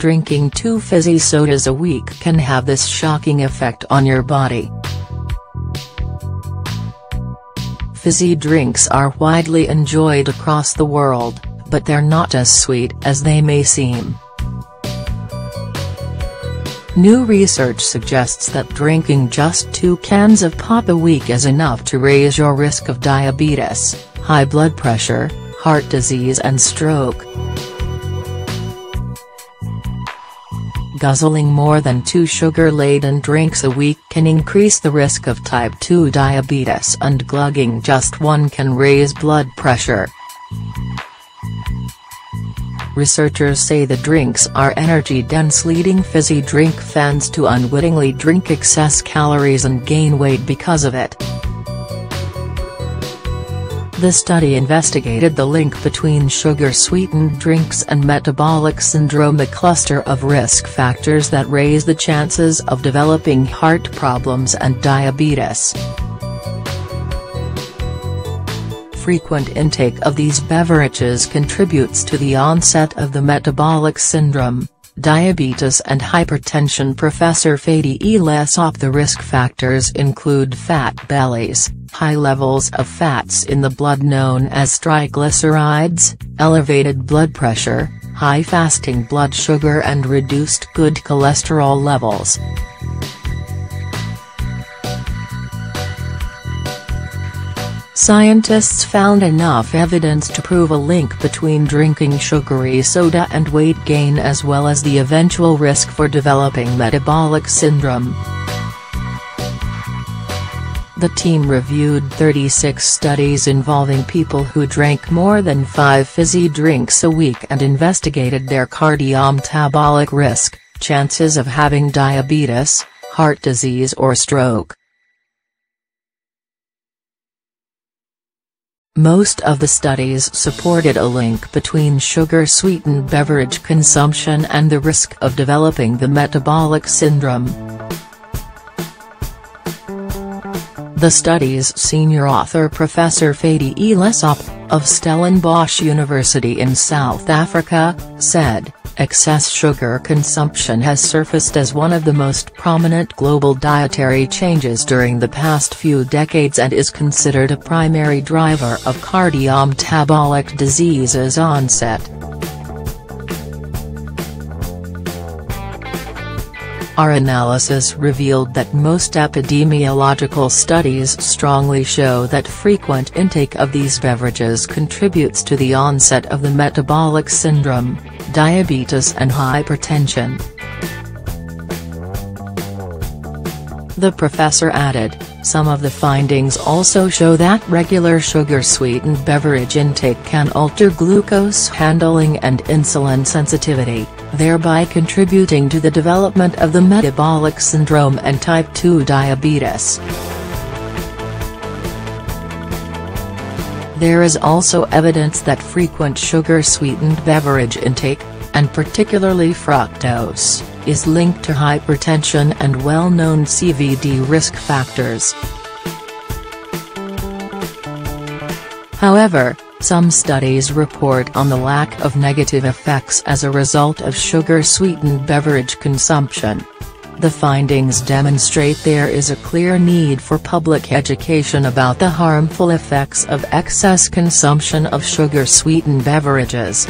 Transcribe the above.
drinking two fizzy sodas a week can have this shocking effect on your body. Fizzy drinks are widely enjoyed across the world, but they're not as sweet as they may seem. New research suggests that drinking just two cans of pop a week is enough to raise your risk of diabetes, high blood pressure, heart disease and stroke. Guzzling more than two sugar-laden drinks a week can increase the risk of type 2 diabetes and glugging just one can raise blood pressure. Researchers say the drinks are energy-dense leading fizzy drink fans to unwittingly drink excess calories and gain weight because of it. The study investigated the link between sugar-sweetened drinks and metabolic syndrome a cluster of risk factors that raise the chances of developing heart problems and diabetes. frequent intake of these beverages contributes to the onset of the metabolic syndrome, diabetes and hypertension Professor Fadi E. Lesop The risk factors include fat bellies, high levels of fats in the blood known as triglycerides, elevated blood pressure, high fasting blood sugar and reduced good cholesterol levels. Scientists found enough evidence to prove a link between drinking sugary soda and weight gain as well as the eventual risk for developing metabolic syndrome. The team reviewed 36 studies involving people who drank more than five fizzy drinks a week and investigated their cardiometabolic risk, chances of having diabetes, heart disease or stroke. Most of the studies supported a link between sugar-sweetened beverage consumption and the risk of developing the metabolic syndrome. The study's senior author Professor Fadi E. Of Stellenbosch University in South Africa, said, Excess sugar consumption has surfaced as one of the most prominent global dietary changes during the past few decades and is considered a primary driver of cardiometabolic diseases onset. Our analysis revealed that most epidemiological studies strongly show that frequent intake of these beverages contributes to the onset of the metabolic syndrome, diabetes and hypertension. The professor added, some of the findings also show that regular sugar-sweetened beverage intake can alter glucose handling and insulin sensitivity, thereby contributing to the development of the metabolic syndrome and type 2 diabetes. There is also evidence that frequent sugar-sweetened beverage intake, and particularly fructose, is linked to hypertension and well-known CVD risk factors. However, some studies report on the lack of negative effects as a result of sugar-sweetened beverage consumption. The findings demonstrate there is a clear need for public education about the harmful effects of excess consumption of sugar-sweetened beverages.